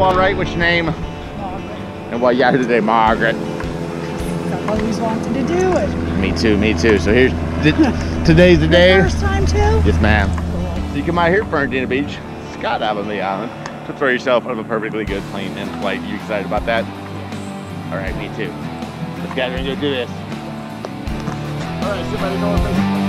all right. What's your name? Margaret. And what you here today, Margaret? I've always wanted to do it. Me too, me too. So here's today's the day. first time too? Yes, ma'am. So you come out here, Fernandina Beach, skydive on the island to throw yourself out of a perfectly good plane and flight. You excited about that? All right, me too. Let's get here and go do this. All right, somebody go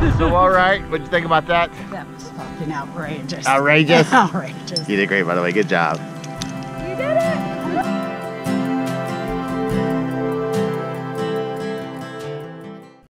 So, all right, what'd you think about that? That was fucking outrageous. Outrageous? outrageous. You did great, by the way. Good job.